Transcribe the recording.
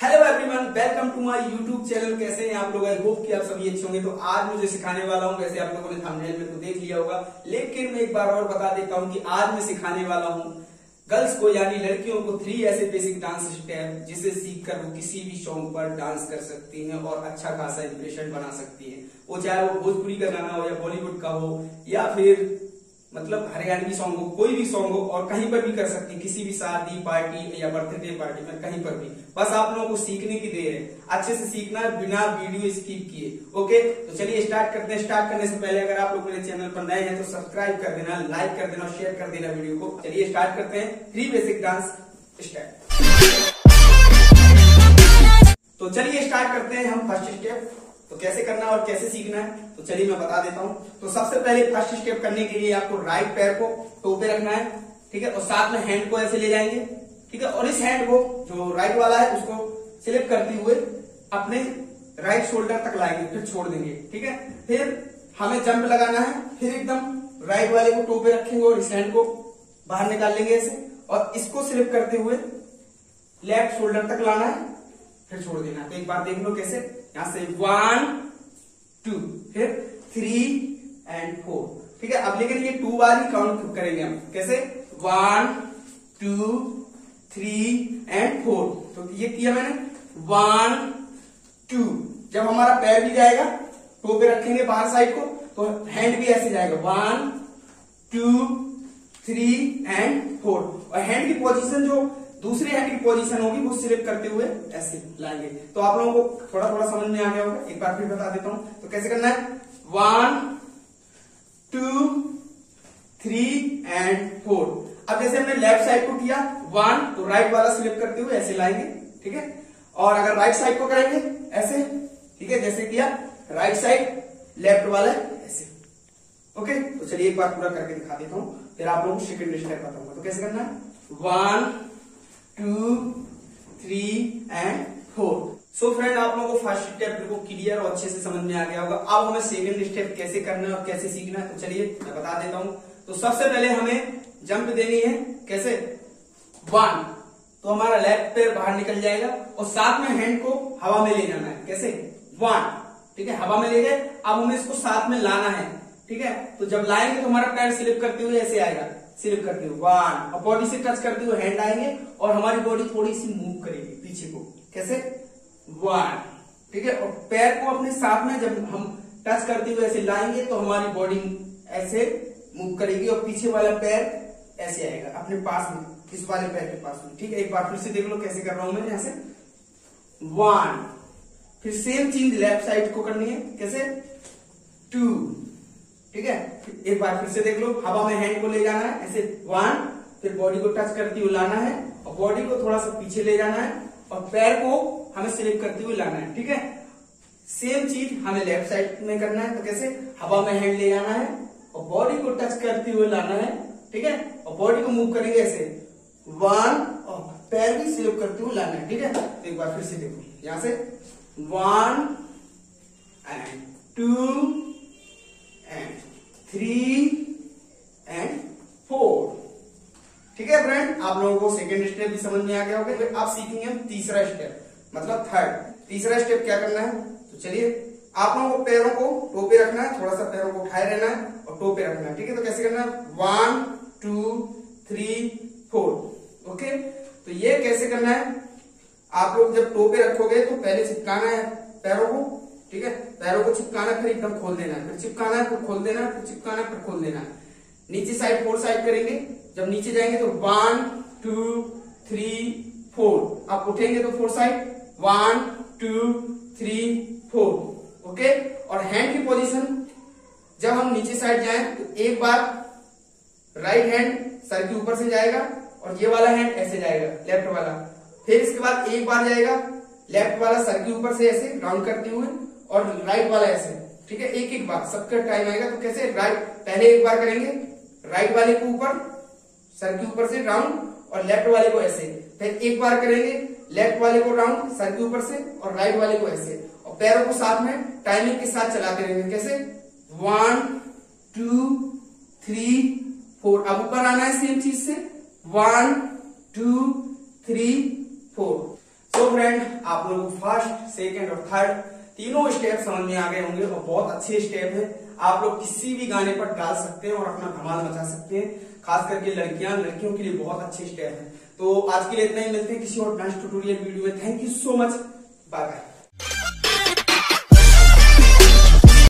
Hello everyone welcome to my YouTube channel कैसे हैं आप लोग? आई होप कि आप सभी अच्छे होंगे। तो आज मुझे सिखाने वाला हूँ। वैसे आप लोगों ने थंबनेल में तो देख लिया होगा। लेकिन मैं एक बार और बता देता हूँ कि आज मैं सिखाने वाला हूँ गर्ल्स को, यानी लड़कियों को थ्री ऐसे बेसिक डांस स्टेप जिसे सीख कर वो किसी भी सॉन्ग पर डांस कर सकती हैं और अच्छा खासा इंप्रेशन बना सकती हैं। वो चाहे वो भोजपुरी का गाना हो या बॉलीवुड का हो या फिर मतलब हरियाणवी सॉन्ग हो, कोई भी सॉन्ग हो, और कहीं पर भी कर सकती है। किसी भी शादी पार्टी या बर्थडे पार्टी में कहीं पर भी। बस आप लोगों को सीखने की देर है। अच्छे से सीखना, बिना वीडियो स्किप किए। ओके तो चलिए स्टार्ट करते हैं। स्टार्ट करने से पहले अगर आप लोग मेरे चैनल पर नए हैं तो सब्सक्राइब कर देना लाइक कर देना शेयर कर देना वीडियो को। चलिए स्टार्ट करते हैं। थ्री बेसिक डांस स्टेप तो चलिए स्टार्ट करते हैं हम फ़र्स्ट स्टेप तो कैसे करना है और कैसे सीखना है तो चलिए मैं बता देता हूँ। तो सबसे पहले फ़र्स्ट स्टेप करने के लिए आपको राइट पैर को टो पे रखना है, ठीक है? और साथ में हैंड को ऐसे ले जाएँगे, ठीक है? और इस हैंड को, जो राइट वाला है, उसको सिलेक्ट करते हुए अपने राइट शोल्डर तक लाएँगे, फिर छोड़ देंगे, ठीक है? फिर हमें जंप लगाना है, फिर एकदम राइट वाले को टो पे रखेंगे और इस हैंड को बाहर निकाल लेंगे ऐसे। और इसको सिलेक्ट करते हुए लेफ़्ट शोल्डर तक लाना है फिर छोड़ देना। तो एक बार देख लो कैसे। यहाँ से वन टू फिर थ्री एंड फोर ठीक है? अब लेकिन ये टू बार ही काउंट करेंगे हम। कैसे? One two three and four तो ये किया मैंने। वन टू जब हमारा पैर भी जाएगा, टो पे रखेंगे बाहर साइड को तो हैंड भी ऐसे जाएगा। One two three and four और हैंड की पोजीशन जो दूसरी की पोजीशन होगी, वो सिलेक्ट करते हुए ऐसे लाएँगे। तो आप लोगों को थोड़ा थोड़ा समझ में आ गया होगा। एक बार फिर बता देता हूँ। तो कैसे करना है? One two three and four अब जैसे हमने लेफ़्ट साइड को किया वन तो राइट वाला सिलेक्ट करते हुए ऐसे लाएँगे, ठीक है? और अगर राइट साइड को करेंगे, ऐसे, ठीक है? जैसे किया राइट साइड लेफ़्ट वाला, ऐसे। ओके? तो चलिए एक बार पूरा करके दिखा देता हूँ। फिर आप लोगों को सेकेंड स्टेप बताऊँगा तो कैसे करना है? One two three and four so friend आप लोगों को फ़र्स्ट स्टेप बिल्कुल क्लियर और अच्छे से समझ में आ गया होगा। अब हमें सेकंड स्टेप कैसे करना है और कैसे सीखना है तो चलिए मैं बता देता हूँ। तो सबसे पहले हमें जंप देनी है। कैसे? वन तो हमारा लेफ़्ट पैर बाहर निकल जाएगा और साथ में हैंड को हवा में ले जाना है। कैसे? वन ठीक है, हवा में ले गए। अब हमें इसको साथ में लाना है। ठीक है? तो जब लाएँगे तो हमारा पैर स्लिप करते हुए ऐसे आएगा। स्लिप करते हुए वन और बॉडी से टच करते हुए हैंड आएँगे और हमारी बॉडी थोड़ी सी मूव करेगी पीछे को। कैसे? वन ठीक है? और पैर को अपने साथ में जब हम टच करते हुए ऐसे लाएँगे तो हमारी बॉडी ऐसे मूव करेगी और पीछे वाला पैर ऐसे आएगा, अपने पास में, इस वाले पैर के पास में। ठीक है? एक बार फिर से देख लो कैसे कर रहा हूँ मैं यहाँ से। वन फिर सेम चीज़ लेफ़्ट साइड को करनी है। कैसे? टू ठीक है? एक बार फिर से देख लो, हवा में हैंड को ले जाना है, ऐसे वन फिर बॉडी को टच करते हुए लाना है, और बॉडी को थोड़ा सा पीछे ले जाना है, और पैर को हमें सिलेक्ट करते हुए लाना है, ठीक है? सेम चीज़ हमें लेफ़्ट साइड में करना है तो कैसे? हवा में हैंड ले जाना है, और बॉडी को टच करते हुए लाना है, ठीक है? और बॉडी को मूव करेंगे ऐसे वन और पैर भी सिलेक्ट करते हुए लाना है, ठीक है? तो एक बार फिर से देखो, यहाँ से one and two and three and four ठीक है फ्रेंड आप लोगों को सेकेंड स्टेप भी समझ में आ गया होगा, फिर आप सीखेंगे हम तीसरा स्टेप मतलब थर्ड तीसरा स्टेप क्या करना है? तो चलिए, आप लोगों को पैरों को टोपे रखना है, थोड़ा सा पैरों को उठाए रहना है और टोपे रखना है। ठीक है तो कैसे करना है? One two three four okay तो ये कैसे करना है? आप लोग जब टोपे रखोगे तो पहले चिपकाना है पैरों को ठीक है? पैरों को चिपकाना, फिर एकदम खोल देना, फिर चिपकाना, फिर खोल देना, फिर चिपकाना, फिर खोल देना। नीचे साइड फोर साइड करेंगे। जब नीचे जाएँगे तो वन टू थ्री फोर आप उठेंगे तो four side one two three four okay और हैंड की पोजीशन जब हम नीचे साइड जाएँ तो एक बार राइट हैंड सर के ऊपर से जाएगा और ये वाला हैंड ऐसे जाएगा लेफ़्ट वाला। फिर इसके बाद एक बार जाएगा लेफ़्ट वाला सर के ऊपर से ऐसे राउंड करते हुए और राइट वाला ऐसे। ठीक है? एक एक बार। सबका टाइम आएगा तो कैसे? राइट पहले एक बार करेंगे। राइट वाले को ऊपर सर के ऊपर से राउंड और लेफ़्ट वाले को ऐसे। फिर एक बार करेंगे लेफ़्ट वाले को राउंड सर के ऊपर से, और राइट वाले को ऐसे। और पैरों को साथ में टाइमिंग के साथ चलाते रहेंगे। कैसे? वन टू थ्री फोर अब ऊपर आना है सेम चीज़ से। One two three four so friend आप लोगों फ़र्स्ट सेकेंड और थर्ड तीनों स्टेप समझ में आ गए होंगे और बहुत अच्छे स्टेप है। आप लोग किसी भी गाने पर डाल सकते हैं और अपना धमाल मचा सकते हैं। खास करके लड़कियाँ, लड़कियों के लिए बहुत अच्छे स्टेप है। तो आज के लिए इतना ही, मिलते हैं किसी और डांस ट्यूटोरियल वीडियो में। Thank you so much bye bye